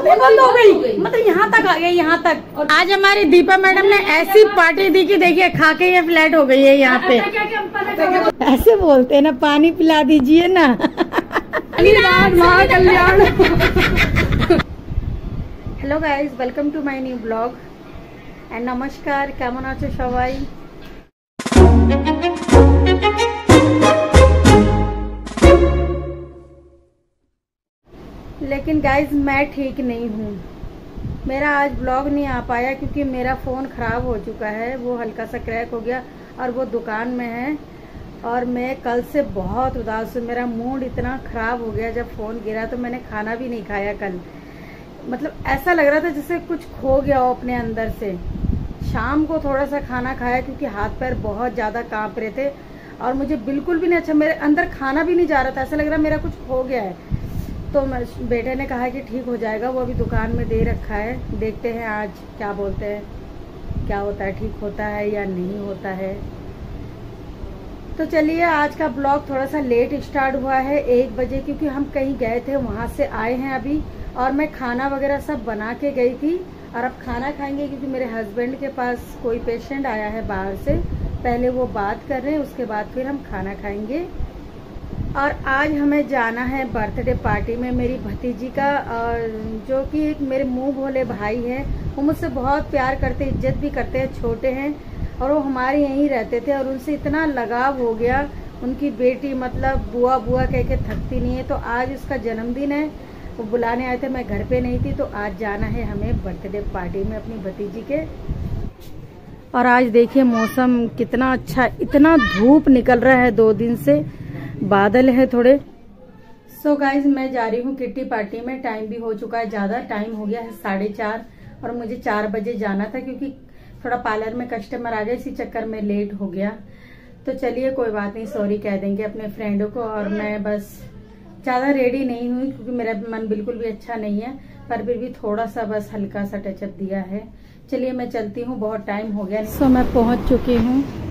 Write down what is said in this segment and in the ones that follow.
भी बंद हो गई मतलब यहाँ तक आ गई यहाँ तक आज हमारी दीपा मैडम ने ऐसी पार्टी दी कि देखिए खा के ये फ्लैट हो गई है यहाँ पे ऐसे बोलते हैं ना पानी पिला दीजिए ना Kalyan hello guys welcome to my new blog and নমস্কার কেমন আছো সবাই लेकिन गाइज़ मैं ठीक नहीं हूँ। मेरा आज ब्लॉग नहीं आ पाया क्योंकि मेरा फ़ोन ख़राब हो चुका है, वो हल्का सा क्रैक हो गया और वो दुकान में है। और मैं कल से बहुत उदास हूँ, मेरा मूड इतना ख़राब हो गया जब फ़ोन गिरा तो मैंने खाना भी नहीं खाया कल। मतलब ऐसा लग रहा था जैसे कुछ खो गया हो अपने अंदर से। शाम को थोड़ा सा खाना खाया क्योंकि हाथ पैर बहुत ज़्यादा काँप रहे थे और मुझे बिल्कुल भी नहीं अच्छा मेरे अंदर खाना भी नहीं जा रहा था, ऐसा लग रहा मेरा कुछ खो गया है। तो बेटे ने कहा कि ठीक हो जाएगा, वो अभी दुकान में दे रखा है। देखते हैं आज क्या बोलते हैं, क्या होता है, ठीक होता है या नहीं होता है। तो चलिए, आज का ब्लॉग थोड़ा सा लेट स्टार्ट हुआ है एक बजे, क्योंकि हम कहीं गए थे, वहाँ से आए हैं अभी। और मैं खाना वगैरह सब बना के गई थी। और अब खाना खाएँगे, क्योंकि मेरे हस्बैंड के पास कोई पेशेंट आया है बाहर से। पहले वो बात कर रहे हैं, उसके बाद फिर हम खाना खाएँगे। और आज हमें जाना है बर्थडे पार्टी में मेरी भतीजी का जो कि एक मेरे मुँह भोले भाई हैं, वो मुझसे बहुत प्यार करते, इज़्ज़त भी करते हैं, छोटे हैं, और वो हमारे यहीं रहते थे, और उनसे इतना लगाव हो गया, उनकी बेटी मतलब बुआ बुआ कह के थकती नहीं है तो आज उसका जन्मदिन है, वो बुलाने आए थे, मैं घर पे नहीं थी तो आज जाना है हमें बर्थडे पार्टी में अपनी भतीजी के। और आज देखिए मौसम कितना अच्छा इतना धूप निकल रहा है दो दिन से बादल है थोड़े। सो so गाइज़ मैं जा रही हूँ किट्टी पार्टी में। टाइम भी हो चुका है ज़्यादा। टाइम हो गया है साढ़े चार और मुझे चार बजे जाना था क्योंकि थोड़ा पार्लर में कस्टमर आ गए इसी चक्कर में लेट हो गया। तो चलिए कोई बात नहीं सॉरी कह देंगे अपने फ्रेंडों को और मैं बस ज़्यादा रेडी नहीं हुई क्योंकि मेरा मन बिल्कुल भी अच्छा नहीं है पर फिर भी थोड़ा सा बस हल्का सा टचअप दिया है। चलिए मैं चलती हूँ बहुत टाइम हो गया। सो so, मैं पहुँच चुकी हूँ।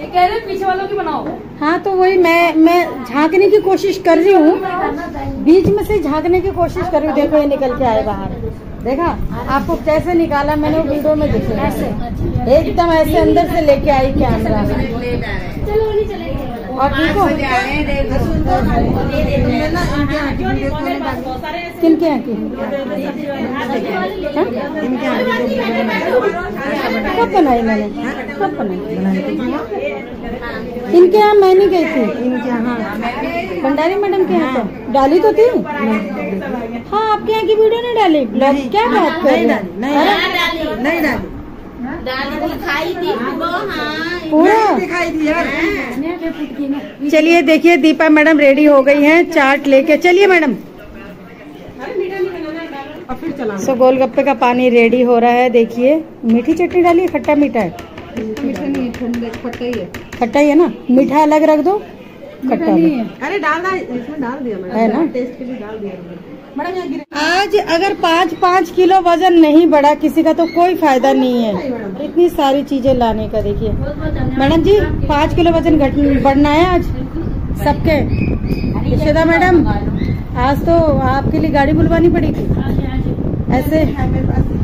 ये कह रहे पीछे वालों की बनाओ। हाँ तो वही मैं मैं झांकने की कोशिश कर रही हूँ। बीच में से झांकने की कोशिश कर रही हूँ। देखो ये निकल के आए बाहर। देखा? आपको कैसे निकाला? मैंने वो वीडियो में देखा। एकदम ऐसे अंदर से लेके आई कैमरा। और ठीक हो किनके यहाँ की कब बनाई मैंने कब बनाई इनके यहाँ मैं नहीं गई थी इनके यहाँ भंडारी मैडम के यहाँ तो डाली तो थी हाँ आपके यहाँ की वीडियो नहीं डाली क्या बात कर रही नहीं डाली दिखाई दी पूरा? दिखाई दिया चलिए देखिए दीपा मैडम रेडी हो गई हैं चाट लेके। चलिए मैडम। और फिर सो गोलगप्पे का पानी रेडी हो रहा है देखिए। मीठी चटनी डालिए खट्टा मीठा है। मीठा नहीं ठंडा खट्टा ही है ना? मीठा अलग रख दो खट्टा। अरे डाल दिया मैंने है ना? टेस्ट के लिए डाल दिया आज अगर पाँच पाँच किलो वज़न नहीं बढ़ा किसी का तो कोई फ़ायदा नहीं है। इतनी सारी चीज़ें लाने का देखिए। मैडम जी पाँच किलो वज़न घट बढ़ना है आज? सबके? यशोदा मैडम आज तो आपके लिए गाड़ी बुलवानी पड़ेगी ऐसे?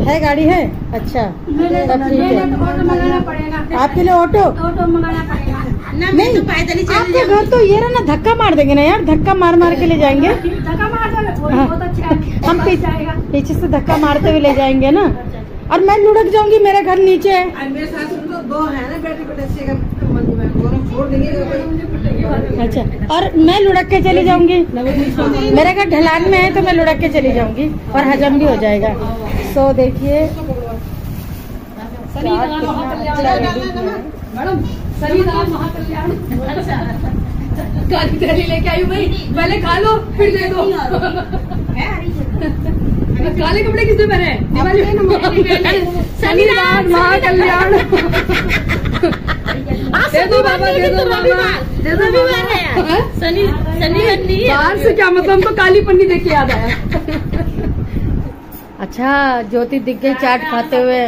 है गाड़ी है? अच्छा। तब ठीक है। आपके लिए ऑटो? नहीं आपके घर तो ये रहा ना धक्का मार देंगे ना यार धक्का मार मार के ले जाएँगे धक्का हाँ। हम पीछे पीछे से धक्का मारते हुए ले जाएँगे ना और मैं लुढ़क जाऊँगी मेरा घर नीचे है मेरे तो दो है ना बेटी बेटे में अच्छा और मैं लुढ़क के चली जाऊँगी मेरा घर ढलान में है तो मैं लुढ़क के चली जाऊँगी और हजम भी हो जाएगा सो देखिए है। मैडम सभी दाल महाकल्याण काली तेली लेके आई भाई। पहले खा लो फिर दे दो। काले कपड़े किसने पहने हैं? दिवाली। सभी दाल महाकल्याण। दे दो बाबा दे दो बाबा। दे दो रविवार है। बाहर से क्या मतलब? हमको काली पन्नी देख के याद आया। अच्छा ज्योति दिख गई चाट खाते हुए।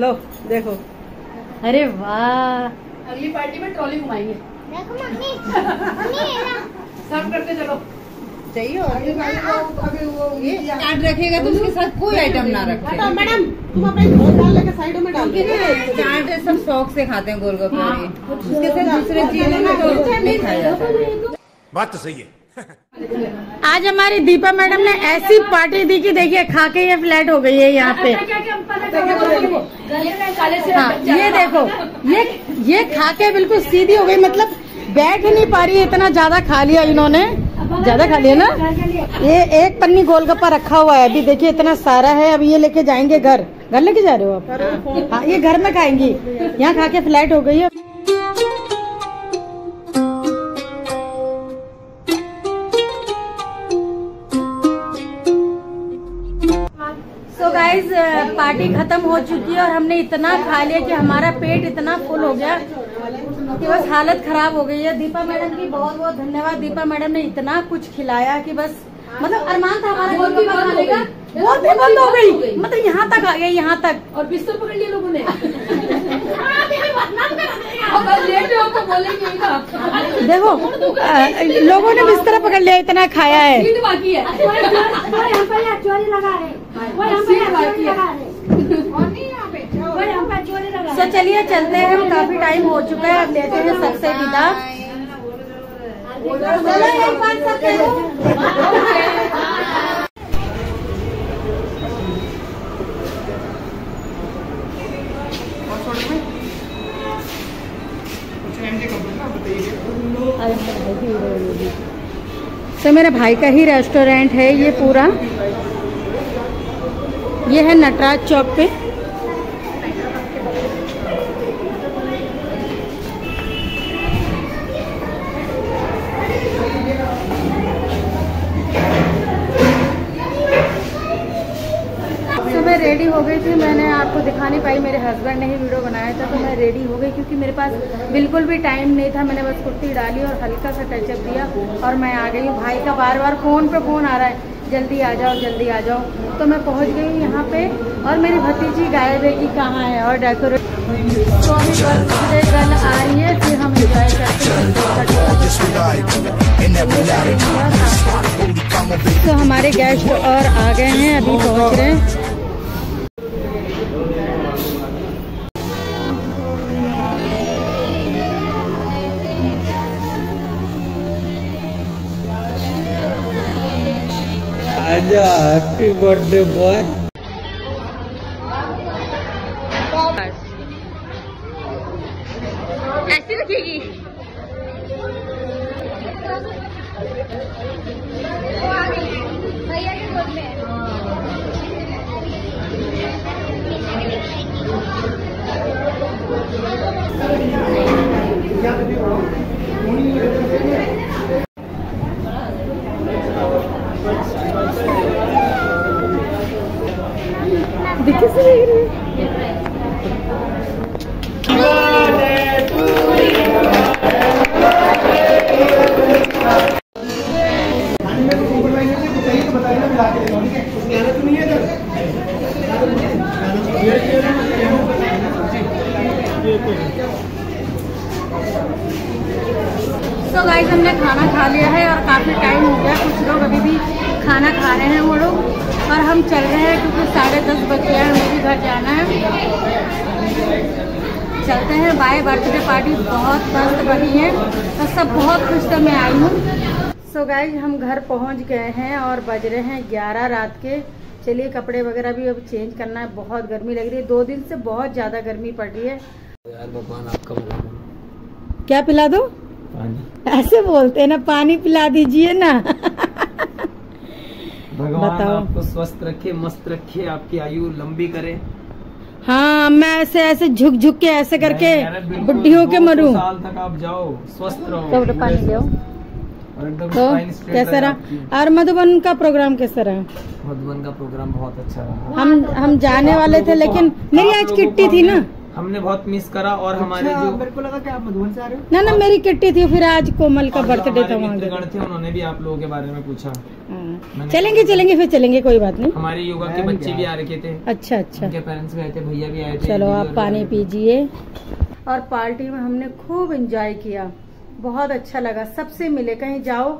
लो देखो। अरे वाह। अगली पार्टी में ट्रॉली घुमाएँगे। देखो मम्मी मम्मी ये ना सब करते चलो। चाहिए रखेगा तो उसके साथ कोई आइटम ना रखे मैडम तुम अपने डाल लेके साइडों में डाल चाट सब शौक से खाते हैं गोलगप्पे उसके साथ दूसरे चीज़ें ना तो बात तो सही है। आज हमारी दीपा मैडम ने ऐसी पार्टी दी कि देखिए खा के ये फ्लैट हो गई है यहाँ पे। हाँ। ये देखो ये ये खा के बिल्कुल सीधी हो गई मतलब बैठ ही नहीं पा रही है इतना ज़्यादा खा लिया इन्होंने। ज़्यादा खा लिया ना? ये एक पन्नी गोलगप्पा रखा हुआ है अभी देखिए इतना सारा है अब ये लेके जाएँगे घर। घर लेके जा रहे हो आप? हाँ ये घर में खाएँगी। यहाँ खा के फ्लैट हो गई है। गाइज़ पार्टी खत्म हो चुकी है और हमने इतना खा लिया कि हमारा पेट इतना फुल हो गया कि बस हालत खराब हो गई है दीपा मैडम की बहुत बहुत धन्यवाद दीपा मैडम ने इतना कुछ खिलाया कि बस मतलब अरमान था हमारा गोलगप्पा खाने का। बहुत भी बंद हो गई मतलब यहाँ तक आ गई यहाँ तक और पिस्तौल पकड़ लिए लोगों ने अब बस लेट हो तो बोलेंगे ही ना देखो अ, लोगों ने बिस्तर पकड़ लिया इतना खाया है बाकी है सो चलिए चलते हैं। हम काफ़ी टाइम हो चुका है अब लेते हैं सबसे विदा। चलो एक बार सब करो। तो मेरे भाई का ही रेस्टोरेंट है ये पूरा। ये है नटराज चौक पे। मैं रेडी हो गई थी, मैंने आपको दिखा नहीं पाई, मेरे हस्बैंड ने ही वीडियो बनाया था तो मैं रेडी हो गई, क्योंकि मेरे पास बिल्कुल भी टाइम नहीं था, मैंने बस कुर्ती डाली और हल्का सा टचअप दिया और मैं आ गई हूँ। भाई का बार बार फ़ोन पे फ़ोन आ रहा है। जल्दी आ जाओ, जल्दी आ जाओ। तो मैं पहुँच गई यहाँ पे और मेरी भतीजी गायब है कि कहाँ है और डेकोरेट तो अभी बर्थडे गर्ल आ रही है, फिर हम इंजॉय करते हैं। तो हमारे गेस्ट और आ गए हैं, अभी पहुँच रहे हैं। आजा हैप्पी बर्थडे बॉय ऐसी रखेगी दिखे तो गाइस हमने खाना खा लिया है और काफ़ी टाइम हो गया। कुछ लोग अभी भी खाना खा रहे हैं वो लोग। और हम चल रहे हैं क्योंकि साढ़े दस बज गए हैं, मुझे घर जाना है। चलते हैं। बाय, बर्थडे पार्टी बहुत मस्त बनी है। और सब बहुत खुश तो मैं आई हूँ। सो गाइस हम घर पहुँच गए हैं और बज रहे हैं ग्यारह रात के। चलिए कपड़े वगैरह भी अब चेंज करना है। बहुत गर्मी लग रही है। दो दिन से बहुत ज़्यादा गर्मी पड़ रही है। यार भगवान आपका क्या पिला दो? पानी। ऐसे बोलते हैं ना पानी पिला दीजिए ना। भगवान बताओ। आपको स्वस्थ रखे मस्त रखे आपकी आयु लंबी करे। हाँ मैं ऐसे ऐसे झुक झुक के ऐसे करके मैं कह रहा बिल्कुल बुढ़ी होके 200 मरूं। साल तक आप जाओ स्वस्थ रहो। पानी तो कैसा रहा? और मधुबन का प्रोग्राम कैसा रहा? मधुबन का प्रोग्राम बहुत अच्छा रहा। हम हम जाने वाले थे लेकिन मेरी आज किट्टी थी ना। हमने- बहुत मिस करा और अच्छा, हमारे जो मेरे को लगा कि आप मधुबन से आ रहे हो। ना ना मेरी किट्टी थी फिर आज कोमल का बर्थडे था वहाँ थे उन्होंने भी आप लोगों के बारे में पूछा। हाँ। चलेंगे चलेंगे फिर चलेंगे कोई बात नहीं। हमारे योगा के बच्चे भी आ रखे थे। अच्छा अच्छा। उनके पेरेंट्स गए थे भैया भी आए थे चलो आप पानी पीजिए। और पार्टी में हमने खूब एंजॉय किया। बहुत अच्छा लगा। सबसे मिले, कहीं जाओ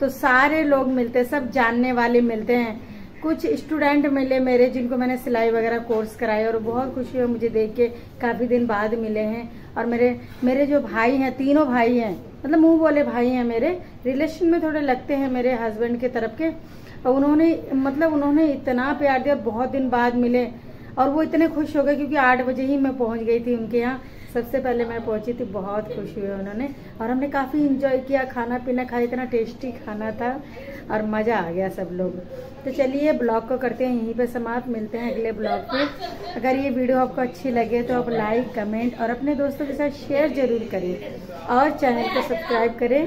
तो सारे लोग मिलते, सब जानने वाले मिलते हैं। कुछ स्टूडेंट मिले मेरे जिनको मैंने सिलाई वगैरह कोर्स कराए और बहुत खुशी हुई मुझे देख के। काफ़ी दिन बाद मिले हैं और मेरे मेरे जो भाई हैं, तीनों भाई हैं मतलब मुँह बोले भाई हैं मेरे रिलेशन में थोड़े लगते हैं मेरे हस्बैंड के तरफ़ के। और उन्होंने मतलब उन्होंने इतना प्यार दिया, बहुत दिन बाद मिले और वो इतने खुश हो गए क्योंकि आठ बजे ही मैं पहुँच गई थी उनके यहाँ। सबसे पहले मैं पहुँची थी, बहुत खुश हुए उन्होंने। और हमने काफ़ी इंजॉय किया खाना पीना खाया, इतना टेस्टी खाना था और मज़ा आ गया सब लोग। तो चलिए ब्लॉग को करते हैं, यहीं पे समाप्त, मिलते हैं अगले ब्लॉग पे। अगर ये वीडियो आपको अच्छी लगे तो आप लाइक कमेंट और अपने दोस्तों के साथ शेयर ज़रूर करें और चैनल को सब्सक्राइब करें।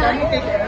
ना